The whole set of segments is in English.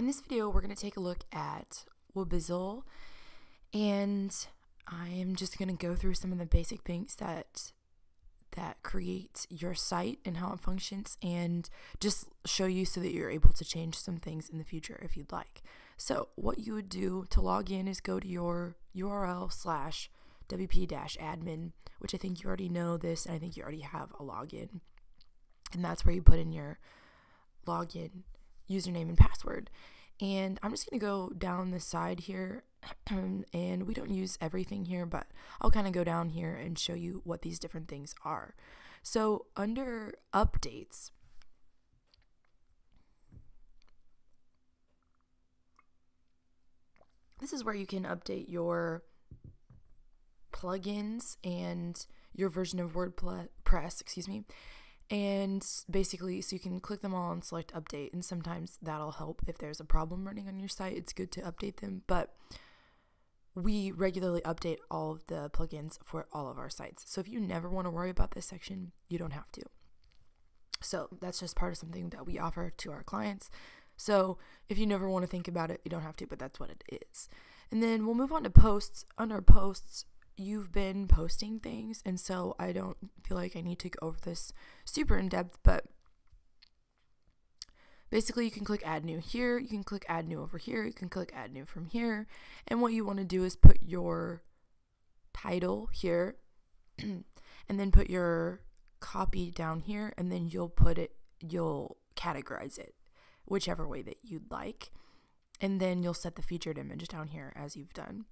in this video, we're going to take a look at Wobizzle, and I am just going to go through some of the basic things that that create your site and how it functions and just show you so that you're able to change some things in the future if you'd like. So what you would do to log in is go to your URL slash wp-admin, which I think you already know this and I think you already have a login. And that's where you put in your login username and password. And I'm just going to go down the side here and we don't use everything here, but I'll kind of go down here and show you what these different things are. So under updates, this is where you can update your plugins and your version of WordPress, excuse me. And basically, so you can click them all and select update, and sometimes that'll help if there's a problem running on your site. It's good to update them, but we regularly update all of the plugins for all of our sites. So if you never want to worry about this section, you don't have to. So that's just part of something that we offer to our clients. So if you never want to think about it, you don't have to, but that's what it is. And then we'll move on to posts. Under posts, you've been posting things, and so I don't feel like I need to go over this super in depth, but basically you can click add new here, you can click add new over here, you can click add new from here, and what you want to do is put your title here and then put your copy down here and then you'll put it you'll categorize it whichever way that you'd like and then you'll set the featured image down here as you've done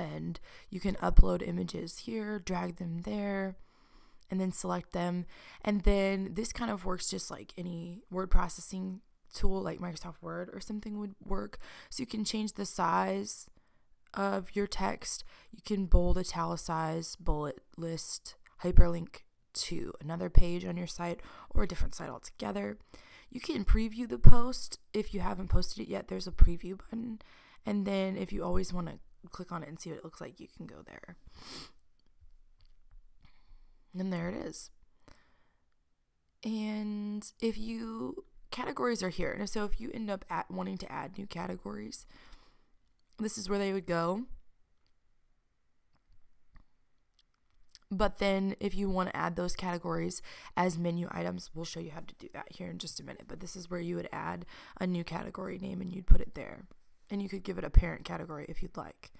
and you can upload images here drag them there and then select them. And then this kind of works just like any word processing tool like Microsoft Word or something would work. So you can change the size of your text. You can bold, italicize, bullet list, hyperlink to another page on your site or a different site altogether. You can preview the post if you haven't posted it yet. There's a preview button. And then if you always want to click on it and see what it looks like, you can go there. And there it is. And if you categories are here. And so if you end up at wanting to add new categories, this is where they would go. But then if you want to add those categories as menu items, we'll show you how to do that here in just a minute. But this is where you would add a new category name and you'd put it there. And you could give it a parent category if you'd like.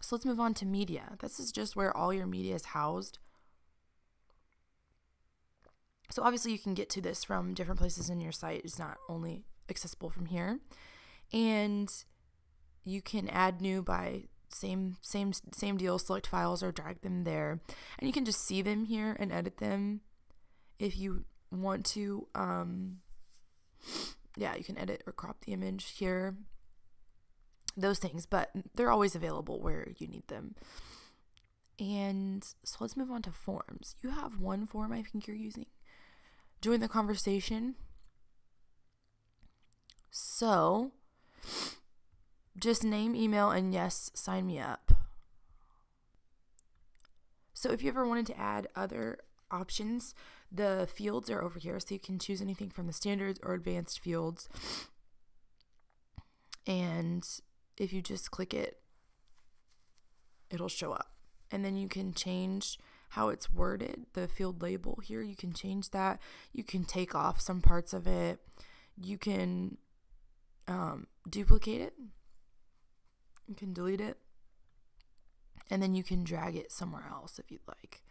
So let's move on to media. This is just where all your media is housed. So obviously you can get to this from different places in your site. It's not only accessible from here. And you can add new by same same same deal, select files or drag them there. And you can just see them here and edit them if you want to um yeah, you can edit or crop the image here those things, but they're always available where you need them. And so let's move on to forms. You have one form I think you're using. Join the conversation. So just name, email, and yes, sign me up. So if you ever wanted to add other options, the fields are over here. So you can choose anything from the standards or advanced fields. And if you just click it, it'll show up. And then you can change how it's worded, the field label here. You can change that. You can take off some parts of it. You can um, duplicate it. You can delete it. And then you can drag it somewhere else if you'd like.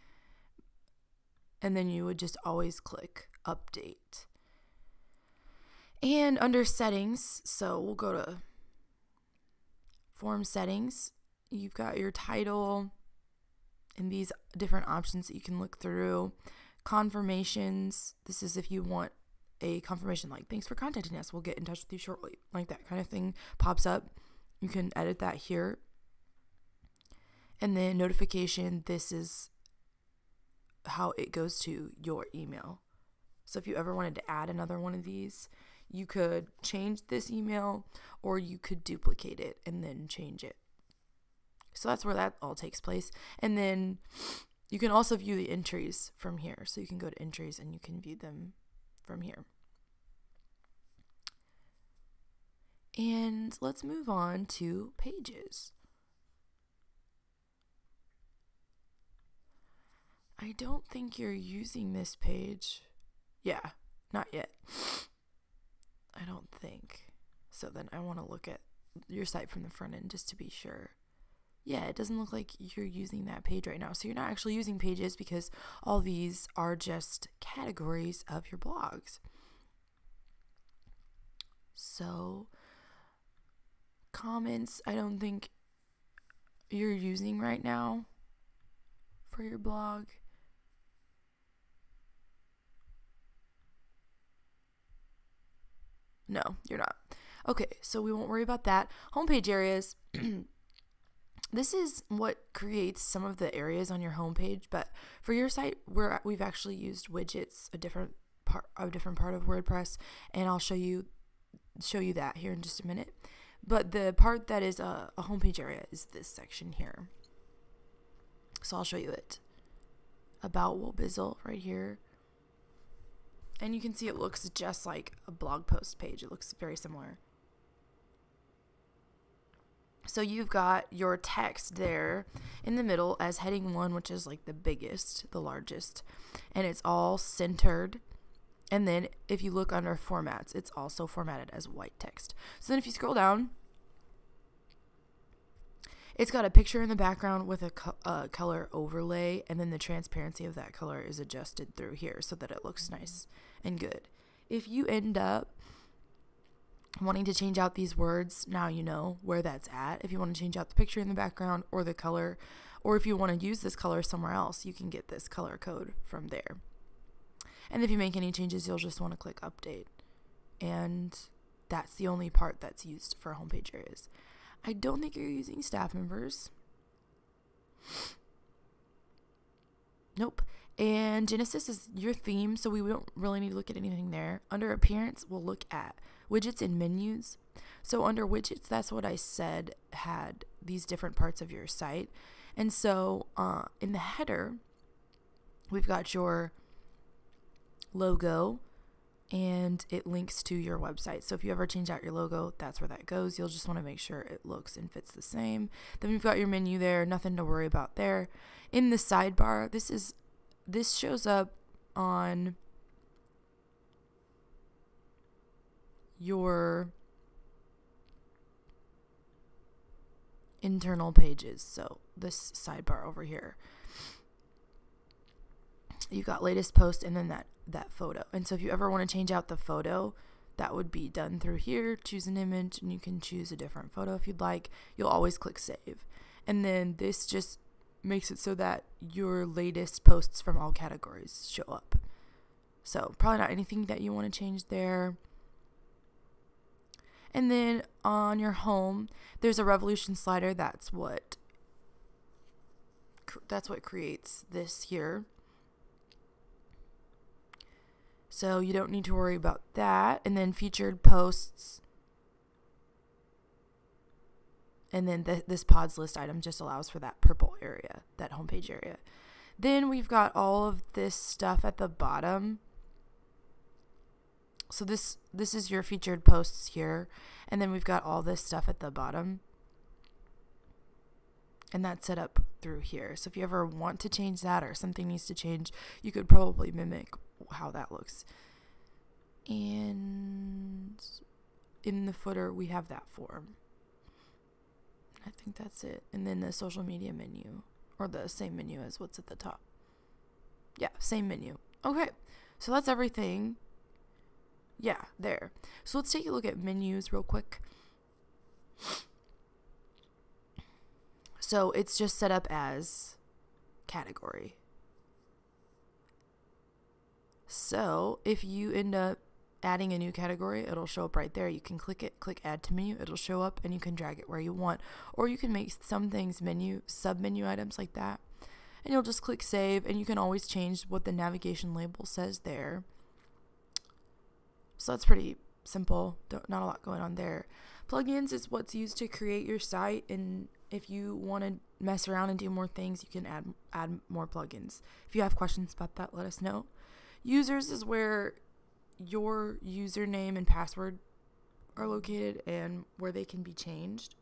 And then you would just always click update. And under settings, so we'll go to form settings, you've got your title and these different options that you can look through. Confirmations, this is if you want a confirmation like, thanks for contacting us, we'll get in touch with you shortly. Like that kind of thing pops up. You can edit that here. And then notification, this is how it goes to your email. So if you ever wanted to add another one of these, you could change this email or you could duplicate it and then change it. So that's where that all takes place. And then you can also view the entries from here. So you can go to entries and you can view them from here. And let's move on to pages. I don't think you're using this page. Yeah, not yet. I don't think. So then I want to look at your site from the front end just to be sure. Yeah, it doesn't look like you're using that page right now. So you're not actually using pages because all these are just categories of your blogs. So comments, I don't think you're using right now for your blog. No, you're not. Okay, so we won't worry about that. Homepage areas. this is what creates some of the areas on your homepage, but for your site, we're we've actually used widgets, a different part, a different part of WordPress, and I'll show you show you that here in just a minute. But the part that is a, a homepage area is this section here. So I'll show you it. About Wobizzle right here. And you can see it looks just like a blog post page. It looks very similar. So you've got your text there in the middle as heading one, which is like the biggest, the largest, and it's all centered. And then if you look under formats, it's also formatted as white text. So then if you scroll down, it's got a picture in the background with a co- color overlay, and then the transparency of that color is adjusted through here so that it looks nice and good. If you end up wanting to change out these words, now you know where that's at. If you want to change out the picture in the background or the color, or if you want to use this color somewhere else, you can get this color code from there. And if you make any changes, you'll just want to click update. And that's the only part that's used for homepage areas. I don't think you're using staff members. Nope. And Genesis is your theme, so we don't really need to look at anything there. Under appearance, we'll look at widgets and menus. So under widgets, that's what I said had these different parts of your site. And so uh, in the header, we've got your logo, and it links to your website. So if you ever change out your logo, that's where that goes. You'll just want to make sure it looks and fits the same. Then we've got your menu there, nothing to worry about there. In the sidebar, this is this shows up on your internal pages. So this sidebar over here you got latest post and then that that photo. And so if you ever want to change out the photo, that would be done through here. Choose an image and you can choose a different photo if you'd like. You'll always click save. And then this just makes it so that your latest posts from all categories show up. So, probably not anything that you want to change there. And then on your home, there's a revolution slider. That's what that's what creates this here. So you don't need to worry about that. And then featured posts. And then the, this pods list item just allows for that purple area, that homepage area. Then we've got all of this stuff at the bottom. So this this is your featured posts here, and then we've got all this stuff at the bottom. And that's set up through here. So if you ever want to change that or something needs to change, you could probably mimic how that looks. And in the footer, we have that form. I think that's it. And then the social media menu, or the same menu as what's at the top. Yeah, same menu. Okay, so that's everything. Yeah, there. So let's take a look at menus real quick. So it's just set up as category. So if you end up adding a new category, it'll show up right there. You can click it, click add to menu, it'll show up and you can drag it where you want. Or you can make some things menu, sub menu items like that. And you'll just click save and you can always change what the navigation label says there. So that's pretty simple. Not a lot going on there. Plugins is what's used to create your site and if you want to mess around and do more things, you can add add more plugins. If you have questions about that, let us know. Users is where your username and password are located and where they can be changed.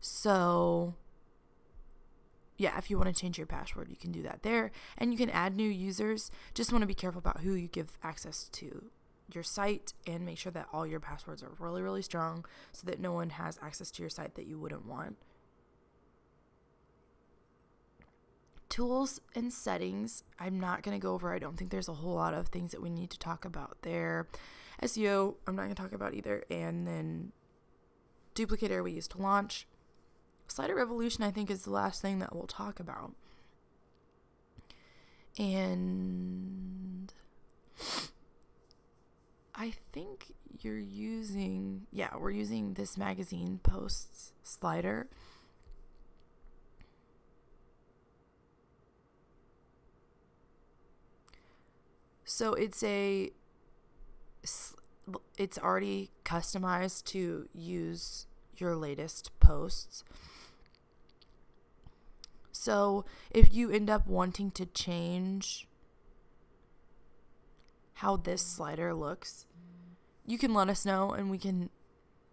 So, yeah, if you want to change your password, you can do that there. And you can add new users. Just want to be careful about who you give access to your site and make sure that all your passwords are really, really strong so that no one has access to your site that you wouldn't want. Tools and settings, I'm not going to go over. I don't think there's a whole lot of things that we need to talk about there. SEO, I'm not going to talk about either. And then duplicator we use to launch. Slider Revolution, I think, is the last thing that we'll talk about. And I think you're using, yeah, we're using this magazine posts slider. So it's a, it's already customized to use your latest posts. So if you end up wanting to change how this slider looks, you can let us know and we can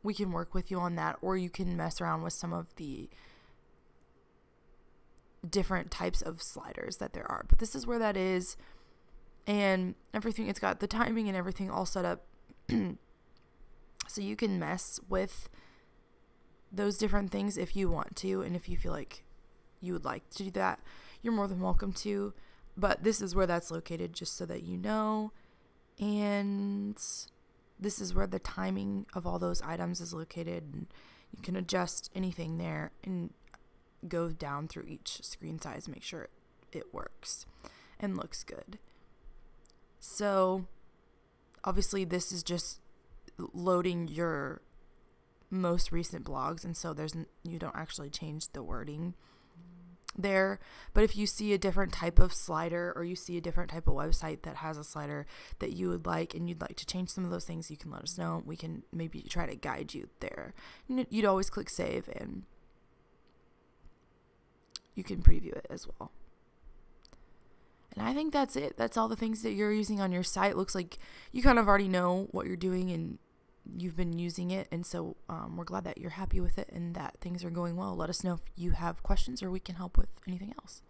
we can work with you on that or you can mess around with some of the different types of sliders that there are. But this is where that is and everything it's got the timing and everything all set up so you can mess with those different things if you want to and if you feel like you would like to do that, you're more than welcome to. But this is where that's located just so that you know. And this is where the timing of all those items is located. And you can adjust anything there and go down through each screen size, make sure it works and looks good. So, obviously, this is just loading your most recent blogs, and so there's you don't actually change the wording there. But if you see a different type of slider or you see a different type of website that has a slider that you would like and you'd like to change some of those things, you can let us know. We can maybe try to guide you there. You'd always click save and you can preview it as well. And I think that's it. That's all the things that you're using on your site. Looks like you kind of already know what you're doing and you've been using it. And so um, we're glad that you're happy with it and that things are going well. Let us know if you have questions or we can help with anything else.